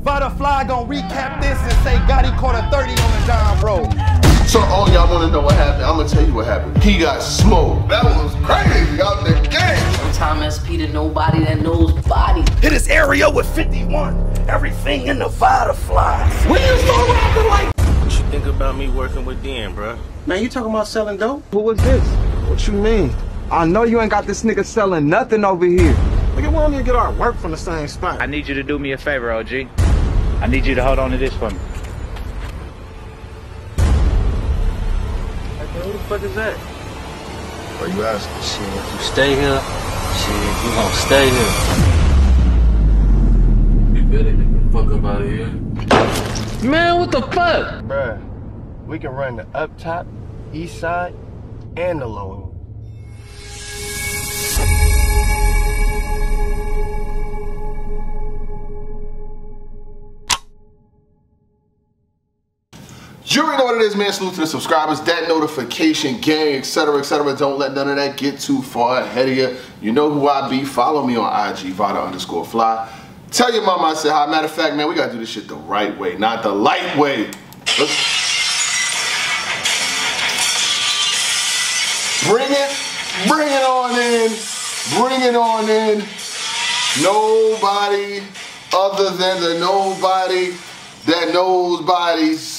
Vada Fly gonna recap this and say God he caught a 30 on the John Bro. So all y'all wanna know what happened, I'm gonna tell you what happened. He got smoked. That was crazy out the game. Time SP to nobody that knows body. Hit his area with 51. Everything in the butterfly. Fly. When you start rapping like What you think about me working with Dan, bruh? Man, you talking about selling dope? Who was this? What you mean? I know you ain't got this nigga selling nothing over here. Nigga, we don't even get our work from the same spot. I need you to do me a favor, OG. I need you to hold on to this for me. Like, who the fuck is that? Are you asking? Shit, if you stay here, shit, you gonna stay here. You better get the fuck up out of here. Man, what the fuck? Bruh, we can run the up top, east side, and the low You already know what it is, man. Salute to the subscribers, that notification gang, etc., etc. Don't let none of that get too far ahead of you. You know who I be. Follow me on IG, Vada underscore fly. Tell your mama I said hi. Matter of fact, man, we gotta do this shit the right way, not the light way. Let's bring it, bring it on in, bring it on in. Nobody other than the nobody that knows bodies.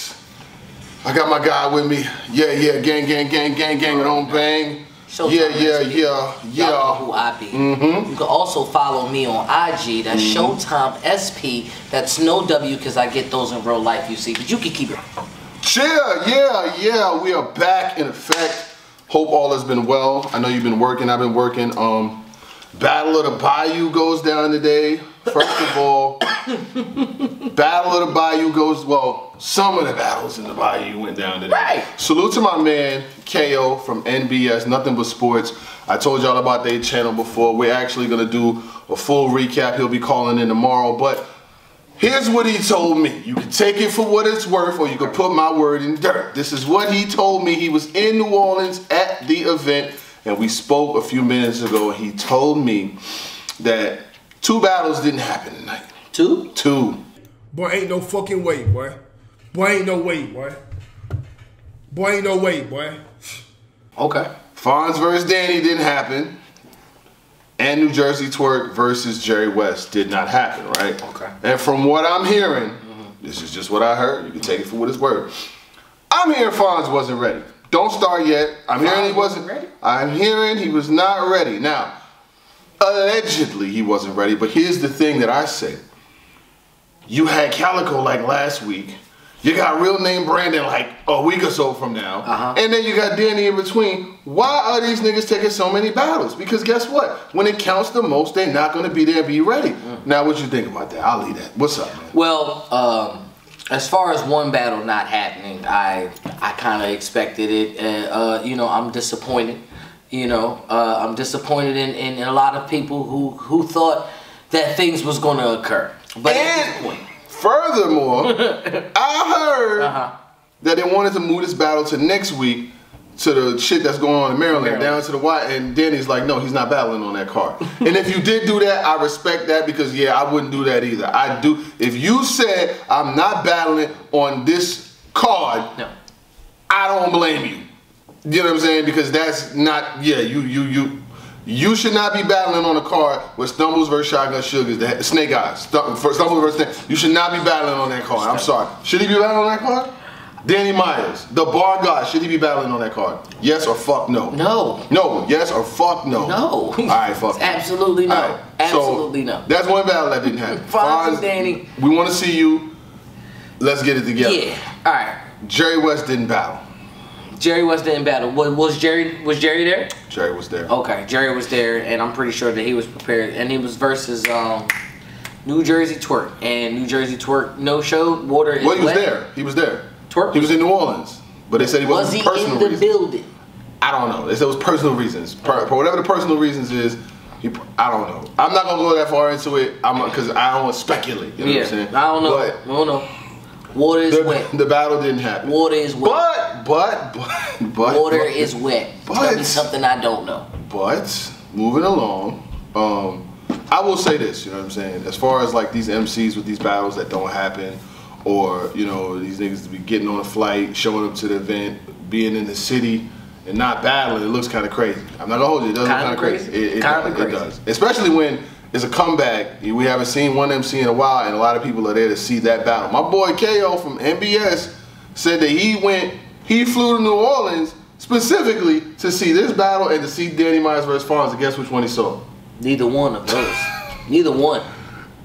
I got my guy with me. Yeah, yeah, gang, gang, gang, gang, gang, and on bang. Showtime Yeah, yeah, SP. yeah, Y'all know yeah. who I be. You can also follow me on IG. That's Showtime SP. That's no W because I get those in real life, you see. But you can keep it. Yeah, yeah, yeah. We are back in effect. Hope all has been well. I know you've been working. I've been working. Um, Battle of the Bayou goes down today. First of all, Battle of the Bayou goes well. Some of the battles in the Bayou went down today. Right. Salute to my man KO from NBS, Nothing But Sports. I told y'all about their channel before. We're actually gonna do a full recap. He'll be calling in tomorrow, but. Here's what he told me. You can take it for what it's worth, or you can put my word in dirt. This is what he told me. He was in New Orleans at the event, and we spoke a few minutes ago. He told me that two battles didn't happen tonight. Two? Two. Boy, ain't no fucking way, boy. Boy, ain't no way, boy. Boy, ain't no way, boy. Okay. Fonz versus Danny didn't happen. And Nu Jerzey Twork versus Jerry Wess did not happen, right? Okay. And from what I'm hearing, this is just what I heard. You can take it for what it's worth. I'm hearing Fonz wasn't ready. Don't start yet. I'm hearing he wasn't wasn't ready? I'm hearing he was not ready. Now, allegedly he wasn't ready, but here's the thing that I say. You had Calico like last week. You got real name Brandon like a week or so from now. Uh-huh. And then you got Danny in between. Why are these niggas taking so many battles? Because guess what? When it counts the most, they're not gonna be there and be ready. Mm. Now what you think about that? I'll leave that. What's up, man? Well, um, as far as one battle not happening, I I kind of expected it. Uh, uh, you know, I'm disappointed. You know, uh, I'm disappointed in, in a lot of people who who thought that things was going to occur. But at this point, furthermore, I heard uh-huh. that they wanted to move this battle to next week to the shit that's going on in Maryland, Maryland. down to the white. And Danny's like, no, he's not battling on that card. and if you did do that, I respect that because yeah, I wouldn't do that either. I do. If you said I'm not battling on this card, no. I don't blame you. You know what I'm saying? Because that's not. Yeah, you you you. You should not be battling on a card with Stumbles versus Shotgun Sugars, the Snake Eyes. Stumbles versus Snake. You should not be battling on that card. I'm sorry. Should he be battling on that card? Danny Myers, the bar guy, should he be battling on that card? Yes or fuck no? No. No, yes or fuck no? No. All right, fuck. Absolutely no. Right, Absolutely so no. That's one battle that didn't happen. Fonz, Danny. We want to see you. Let's get it together. Yeah. All right. Jerry Wess didn't battle. Jerry was there in battle. Was, was Jerry was Jerry there? Jerry was there. Okay, Jerry was there, and I'm pretty sure that he was prepared. And he was versus um, Nu Jerzey Twork, and Nu Jerzey Twork no show. Water is Well, he was wet. there. He was there. Twerk He was in New Orleans, but they said he Was he personal in the reasons. building? I don't know. They said it was personal reasons. Per, for whatever the personal reasons is, he, I don't know. I'm not gonna go that far into it. I'm because I don't want to speculate. You know yeah, what I'm saying? I don't know. But I don't know. Water is the, wet. the battle didn't happen. Water is wet. But but but but Water but, is wet. but- something I don't know. But moving along, um, I will say this, you know what I'm saying? As far as like these MCs with these battles that don't happen, or you know these niggas to be getting on a flight, showing up to the event, being in the city, and not battling, it looks kind of crazy. I'm not gonna hold you, it does Kinda kind of crazy. crazy. It, it, Kinda does, crazy. it does, especially when it's a comeback. We haven't seen one MC in a while, and a lot of people are there to see that battle. My boy KO from NBS said that he went, he flew to New Orleans specifically to see this battle and to see Danny Myers versus Fonz. And guess which one he saw? Neither one of those. Neither one.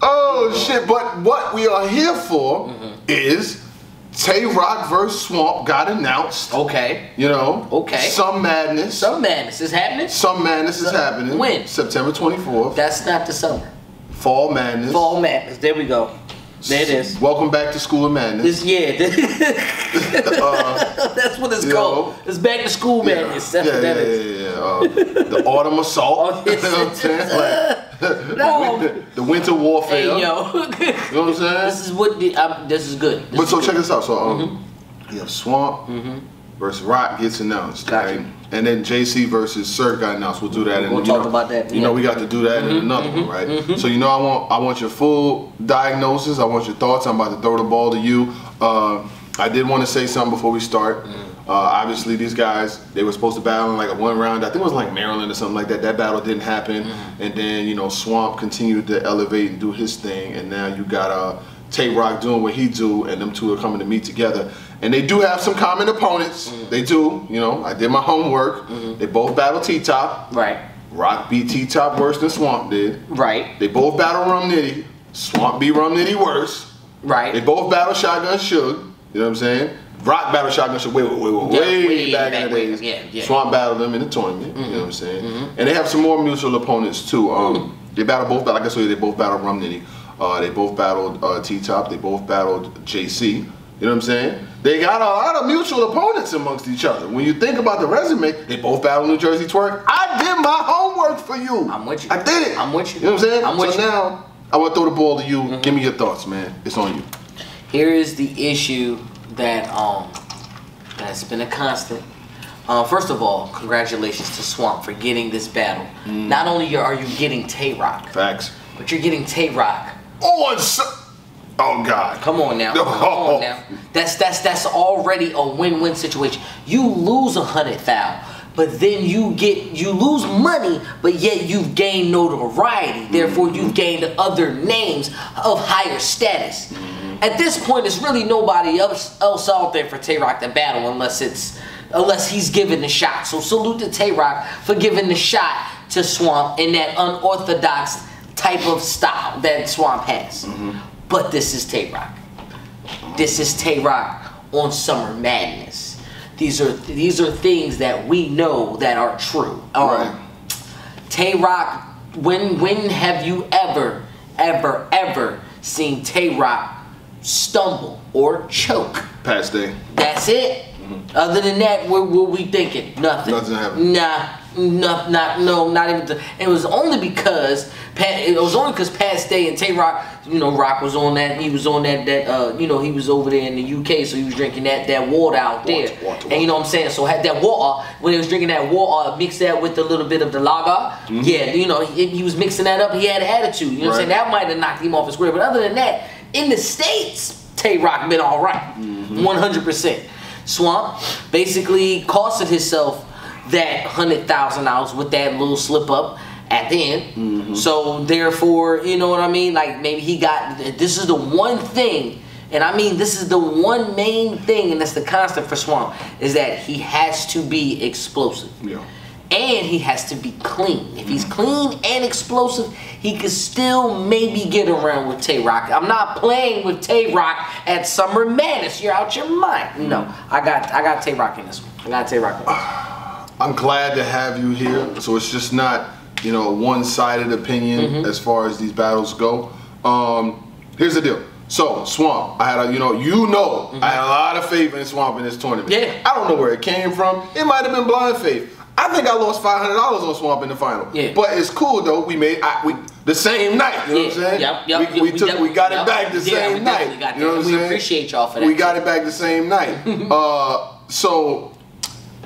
Oh shit! But what we are here for Mm-hmm. is Tay Roc versus Swamp got announced. Okay. You know. Okay. Some madness. Some madness is happening. Some madness is happening. when? September 24th. That's not the summer. Fall madness. Fall madness. There we go. There it is. Welcome back to School of Madness. This yeah. That's what it's called. know. It's back to school madness. That's yeah, what that yeah, is. yeah, yeah. Uh, the autumn assault. Oh, yes. you know what I'm? Like, No. the, the winter warfare. Hey yo. You know what I'm saying? this is what the, um, this is good. This But is so good. check this out. So um, you have Swamp versus Roc gets announced. Gotcha. right? And then JC versus Sir got announced. We'll do that. in We'll you talk know, about that, You know we got to do that in another one, right? So you know I want I want your full diagnosis. I want your thoughts. I'm about to throw the ball to you. Uh, I did want to say something before we start. Uh, obviously, these guys they were supposed to battle in like a one round. I think it was like Maryland or something like that. That battle didn't happen, and then you know Swamp continued to elevate and do his thing, and now you got uh, Tay Roc doing what he do, and them two are coming to meet together. And they do have some common opponents. They do. You know, I did my homework. They both battle T Top. Right. Roc beat T Top worse than Swamp did. Right. They both battle Rum Nitty. Swamp beat Rum Nitty worse. Right. They both battle Shotgun Suge. You know what I'm saying? Roc battled Shotgun Suge way, way, way, Yeah, way way back, back in the days. yeah, yeah. Swamp battled them in the tournament. You know what I'm saying? And they have some more mutual opponents too. Um, They battle both. Like I said, they both battled Rum Nitty. Uh, they both battled uh, T Top. They both battled JC. You know what I'm saying? They got a lot of mutual opponents amongst each other. When you think about the resume, they both battled Nu Jerzey Twork. I did my homework for you. I'm with you. I did it. I'm with you. You know what I'm saying? I'm with so you. now I want to throw the ball to you. Give me your thoughts, man. It's on you. Here is the issue that um that's been a constant. Uh, first of all, congratulations to Swamp for getting this battle. Mm. Not only are you getting Tay Roc, Facts. but you're getting Tay Roc. On. Oh God. Come on now. No. Come oh. on now. That's that's that's already a win-win situation. You lose a hundred thou, but then you get you lose money, but yet you've gained notoriety. Therefore, you've gained other names of higher status. At this point, there's really nobody else else out there for Tay Roc to battle unless it's unless he's given the shot. So salute to Tay Roc for giving the shot to Swamp in that unorthodox type of style that Swamp has. Mm-hmm. But this is Tay Roc. This is Tay Roc on Summer Madness. These are these are things that we know that are true. Um, Right. Tay Roc, when when have you ever, ever, ever seen Tay Roc stumble or choke? Past day. That's it. Other than that, what were we thinking? Nothing. Nothing happened. Nah, no, not no, not even. The, it was only because Pat. It was only because Pat Stay and Tay Roc. You know, Roc was on that. He was on that. That uh, you know, he was over there in the UK, so he was drinking that that water out there. Water, water, And you know what I'm saying. So had that water when he was drinking that water, mix that with a little bit of the lager. Yeah, you know, he, he was mixing that up. He had an attitude. You know what I'm saying. That might have knocked him off his square. But other than that, in the states, Tay Roc been all right. 100%. Swamp basically costed himself that hundred thousand dollars with that little slip up at the end. Mm-hmm. So therefore, you know what I mean? Like maybe he got this is the one thing, and I mean this is the one main thing, and that's the constant for Swamp is that he has to be explosive. Yeah. And he has to be clean. If he's mm-hmm. clean and explosive, he could still maybe get around with Tay Roc. I'm not playing with Tay Roc at Summer Madness. You're out your mind. No, mm-hmm. I got I got Tay Roc in this one. I got Tay Roc. In this one. I'm glad to have you here. So it's just not, you know, a one-sided opinion Mm-hmm. as far as these battles go. Um, here's the deal. So Swamp, I had a, you know, you know, I had a lot of faith in Swamp in this tournament. Mm-hmm. Yeah. I don't know where it came from. It might have been blind faith. I think I lost five hundred dollars on Swamp in the final. Yeah. But it's cool though. We made I, we the same night. You know what I'm Yeah. saying? Yep, yep, we, yep, we we took def- we got yep. it back the Yeah, same night. got you know what I'm We saying? appreciate y'all for that, We got it back the same night. uh, so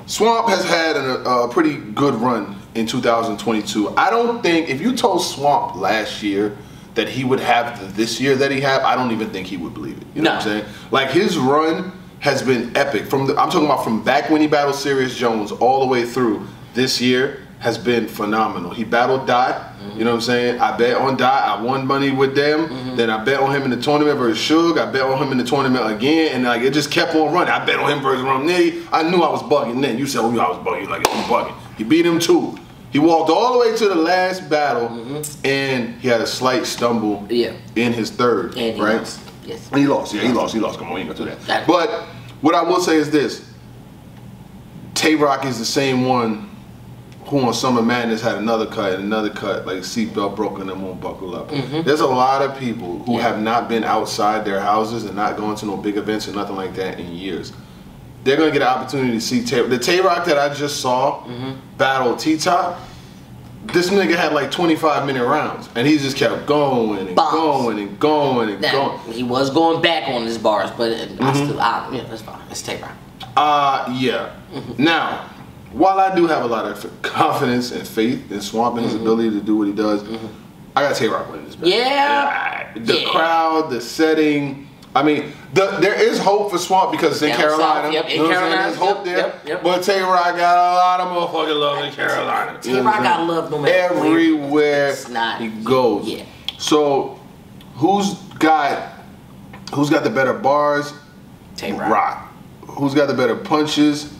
Swamp has had a, a pretty good run in 2022. I don't think if you told Swamp last year that he would have this year that he have, I don't even think he would believe it. You know what I'm saying? Like his run has been epic. From the, I'm talking about from back when he battled Serious Jones all the way through this year has been phenomenal. He battled Dot. You know what I'm saying? I bet on Dot. I won money with them. Mm-hmm. Then I bet on him in the tournament versus Suge. I bet on him in the tournament again, and like it just kept on running. I bet on him versus Rum Nitty. I knew I was bugging then. You said, "Oh, I was bugging." Like if you bugging. He beat him too. He walked all the way to the last battle, mm-hmm. and he had a slight stumble Yeah. in his third. And he right? lost. Yes. And he lost. Yeah, he lost. He lost. Come on, we ain't gonna do that. That- But what I will say is this: Tay Roc is the same one who on Summer Madness had another cut and another cut, like seatbelt broken and won't buckle up. There's a lot of people who Mm-hmm. Yeah. have not been outside their houses and not going to no big events or nothing like that in years. They're gonna get an opportunity to see Tay. The Tay Roc that I just saw Mm-hmm. battle T Top. This nigga had like 25 minute rounds, and he just kept going and Bombs. going and going and going. he was going back on his bars, but I Mm-hmm. still, I, yeah, that's fine. It's Tay Roc. Uh, yeah. Mm-hmm. Now, while I do have a lot of confidence and faith in Swamp and his ability to do what he does, I got Tay Roc winning this battle. Mm-hmm. Yeah. The Yeah. crowd, the setting. I mean, the, there is hope for Swamp because it's in Down Carolina. south, yep, in You know I'm? Carolina, There's hope yep, there. yep, yep. But Tay Roc got a lot of motherfucking love in Carolina. Tay Roc got love no matter where Everywhere not- he goes. yeah. So, who's got who's got the better bars? Tay Roc. Roc. Who's got the better punches?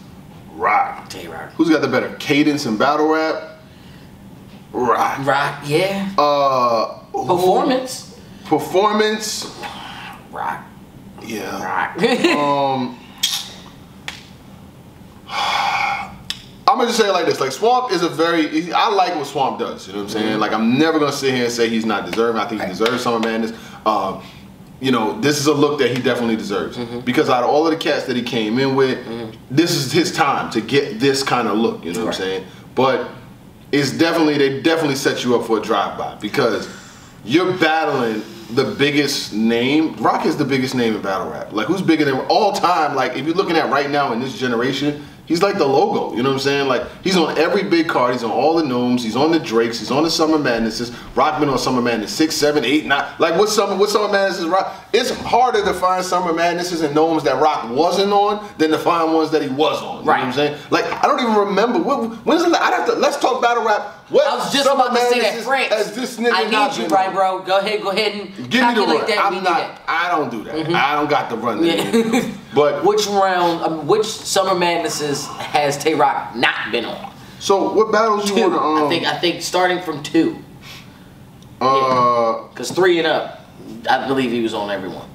Roc. Tay Roc. Who's got the better cadence and battle rap? Roc. Roc, yeah. Uh, who- Performance. Performance. Roc. Yeah. Roc. Um. I'm gonna just say it like this: like Swamp is a very. I like what Swamp does. You know what I'm saying? Like I'm never gonna sit here and say he's not deserving. I think he deserves Summer Madness. Um, you know, this is a look that he definitely deserves mm-hmm. because out of all of the cats that he came in with, mm-hmm. this is his time to get this kind of look. You know what I'm saying? But it's definitely they definitely set you up for a drive by because you're battling the biggest name. Roc is the biggest name in battle rap. Like who's bigger than all time? Like if you're looking at right now in this generation, he's like the logo. You know what I'm saying? Like he's on every big card. He's on all the NOMEs. He's on the Drakes. He's on the Summer Madnesses. Rockman on Summer Madness six, seven, eight, nine. Like what summer? What Summer Madness is Roc? It's harder to find Summer Madnesses and NOMEs that Roc wasn't on than to find ones that he was on. You know what I'm saying? Like I don't even remember. What, when's the? I'd have to. Let's talk battle rap. What I was just Summer about to say that, Frank. Has this nigga I need you, right, bro? Go ahead, go ahead and Give me the run. that. I'm we not. I don't do that. I don't got the run. that Yeah. But Which round, um, which Summer Madnesses has Tay Roc not been on? so what battles you Two. want to um? I think I think starting from two, uh, because three and up, I believe he was on everyone.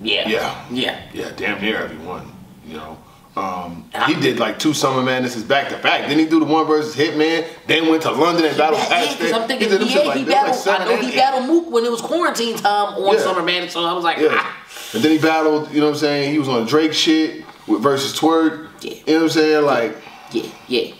Yeah. Yeah. Yeah. yeah, damn near everyone. You know. Um, he did like two Summer Madnesses back to back. Then he do the one versus Hitman. Then went to London and battled Yeah, because I'm thinking, He did them shit yeah, he like like battled. seven I know he eight. battled Mook when it was quarantine time on Yeah. Summer Madness, so I was like, Yeah. ah. And then he battled, you know what I'm saying? He was on Drake shit with versus Twork. Yeah. You know what I'm saying? Like, yeah, yeah.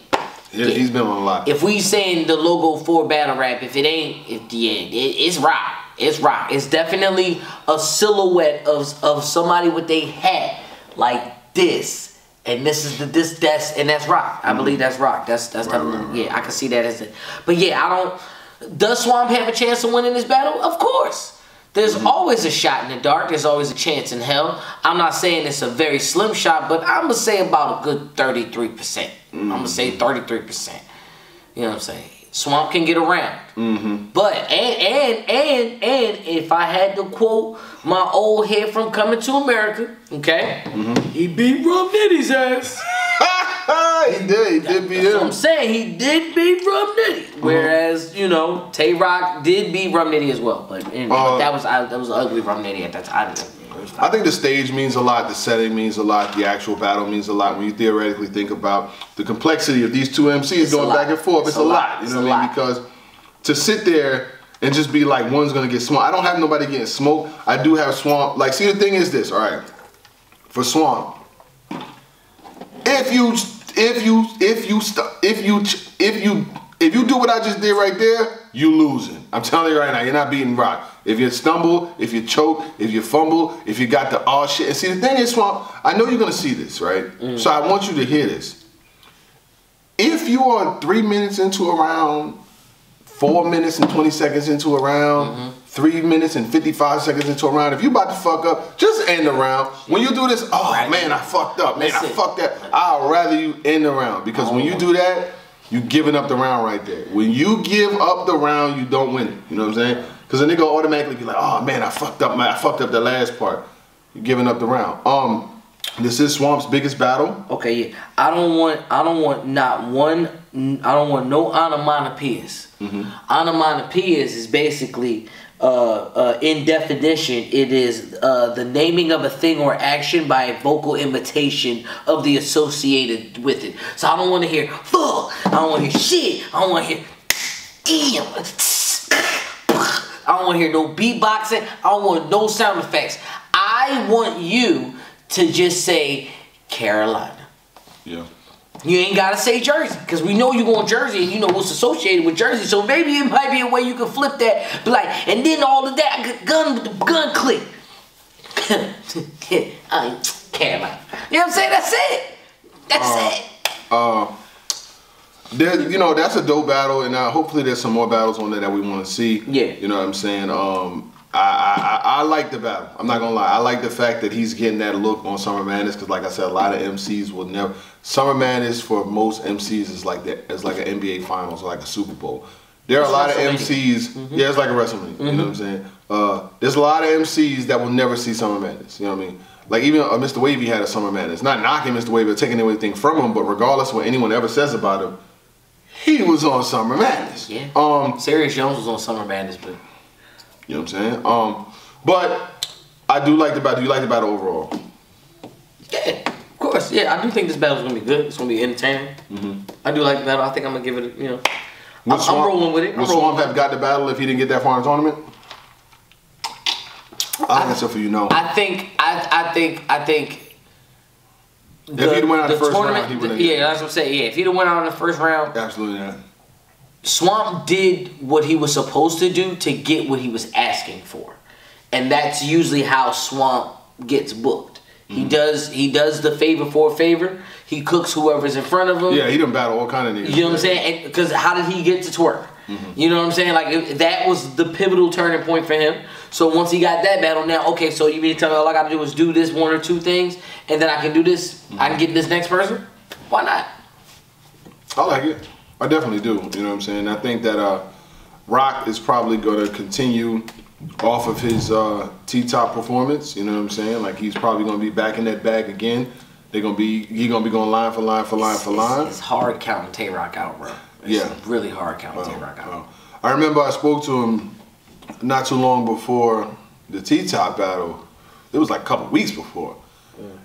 yeah, he's been on a lot. If we saying the logo for battle rap, if it ain't, if yeah, it, it's rock. It's rock. It's definitely a silhouette of of somebody with a hat like this, and this is the this that's and that's rock. I believe that's rock. That's that's Right, definitely right, yeah. I can see that as it. But yeah, I don't. Does Swamp have a chance of winning this battle? Of course. There's Mm-hmm. always a shot in the dark. There's always a chance in hell. I'm not saying it's a very slim shot, but I'm gonna say about a good 33%. percent I'm gonna say Mm-hmm. 33%. You know what I'm saying? Swamp can get around. Mm-hmm. But and and and and if I had to quote my old head from Coming to America, okay, Mm-hmm. he beat Rum Nitty's ass. he did. He did beat That's what. I'm saying. He did beat Rum Nitty, whereas you know Tay Roc did beat Rum Nitty as well. But Uh, that was I, that was an ugly Rum Nitty at that time. It was fine. I think the stage means a lot, the setting means a lot, the actual battle means a lot. When you theoretically think about the complexity of these two MCs It's going back and forth, it's, a lot. It's You know a what I mean? lot. Because to sit there and just be like, one's gonna get smoked. I don't have nobody getting smoked. I do have Swamp. Like, see, the thing is this, all right? For Swamp, if you, if you, if you, st- if you, if you, if you do what I just did right there, you losing. I'm telling you right now, you're not beating Roc. If you stumble, if you choke, if you fumble, if you got the all shit. And see, the thing is, Swamp, I know you're gonna see this, right? So I want you to hear this. if you are three minutes into a round, four minutes and 20 seconds into a round, Mm-hmm. three minutes and 55 seconds into a round, if you about to fuck up, just end the round. When you do this, oh man, I fucked up. Man, I fucked that. I'd rather you end the round because when you do that, you giving up the round right there. When you give up the round, you don't win it. You know what I'm saying? Because a nigga automatically be like, oh man, I fucked up, I fucked up the last part. You're giving up the round. Um, this is Swamp's biggest battle. Okay, yeah. I don't want. I don't want not one. I don't want no onomatopoeias. Onomatopoeias is basically, uh, uh, in definition, it is uh, the naming of a thing or action by a vocal imitation of the associated with it. So I don't want to hear fuck. I don't want to hear shit. I don't want to hear damn. I don't want to hear no beatboxing. I don't want no sound effects. I want you to just say Carolina. Yeah. You ain't gotta say Jersey, because we know you going Jersey and you know what's associated with Jersey. So maybe it might be a way you can flip that. Be like, and then all of that gun gun click. I Carolina. You know what I'm saying? That's it. That's it. Uh, there, you know, that's a dope battle, and uh, hopefully there's some more battles on there that we want to see. Yeah. You know what I'm saying? Um, I, I, I like the battle. I'm not gonna lie. I like the fact that he's getting that look on Summer Madness because, like I said, a lot of MCs will never. Summer Madness for most MCs is like that. It's like an NBA Finals or like a Super Bowl. There are a lot of. MCs. Yeah, it's like a WrestleMania. You know what I'm saying? Uh, there's a lot of MCs that will never see Summer Madness. You know what I mean? Like even uh, Mr. Wavy had a Summer Madness. Not knocking Mr. Wavy or taking anything from him, but regardless of what anyone ever says about him, he was on Summer Madness. Yeah. Um, Serious Jones was on Summer Madness, but you know what I'm saying? Um, but I do like the battle. Do you like the battle overall? yeah, of course, yeah. I do think this battle's gonna be good. It's gonna be entertaining. I do like the battle. I think I'm gonna give it. You know, I'm, Would I'm rolling with it. I'm Would Swamp have got the battle if he didn't get that far in the tournament? I'll answer for you no. I think. I. I think. I think. If he'd went out the first round, he wouldn't have yeah, that's what I'm saying. Yeah, if he'd have went out in the first round, Absolutely not. Swamp did what he was supposed to do to get what he was asking for, and that's usually how Swamp gets booked. He Mm-hmm. does. He does the favor for a favor. He cooks whoever's in front of him. Yeah, he done battle all kind of niggas. You know what I'm saying? Because how did he get to Twork? Mm-hmm. You know what I'm saying? Like it- that was the pivotal turning point for him. So once he got that battle, now okay, so you mean to tell me all I got to do is do this one or two things, and then I can do this? I can get this next person? Why not? I like it. I definitely do. You know what I'm saying? I think that uh, Roc is probably going to continue off of his uh, T-top performance. You know what I'm saying? Like he's probably going to be back in that bag again. They're gonna be he gonna be going line for line for line for line. It's hard counting Tay Roc out, bro. It's Yeah. really hard counting Tay Roc out. Wow. I remember I spoke to him not too long before the T-top battle. It was like a couple weeks before.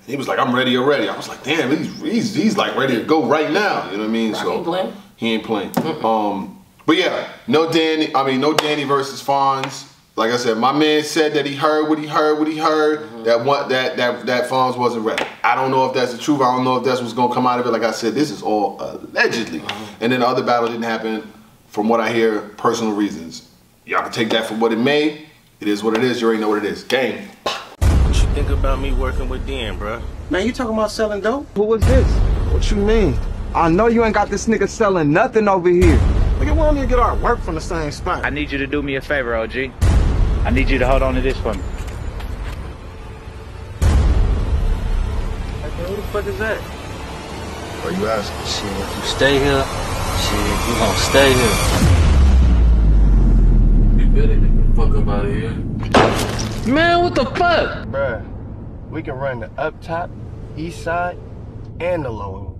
He was like, "I'm ready already." I was like, "Damn, he's he's, he's like ready to go right now." You know what I mean? Roc ain't playing. He ain't playing. Um, but yeah, no Danny. I mean, no Danny versus Fonz. Like I said, my man said that he heard what he heard, what he heard. Mm-hmm. That what that that that Fonz wasn't ready. I don't know if that's the truth. I don't know if that's what's gonna come out of it. Like I said, this is all allegedly. Mm-hmm. And then the other battle didn't happen, from what I hear, personal reasons. Y'all can take that for what it may. It is what it is. You already know what it is. Game. What you think about me working with Dan, bruh? Man, you talking about selling dope? Who was this? What you mean? I know you ain't got this nigga selling nothing over here. Nigga, we don't even get our work from the same spot. I need you to do me a favor, OG. I need you to hold on to this for me. Okay, who the fuck is that? Are you asking? Shit, if you stay here, shit, you gonna stay here. You better get the fuck up out of here. Man, what the fuck? Bruh, we can run the up top, east side, and the lower one.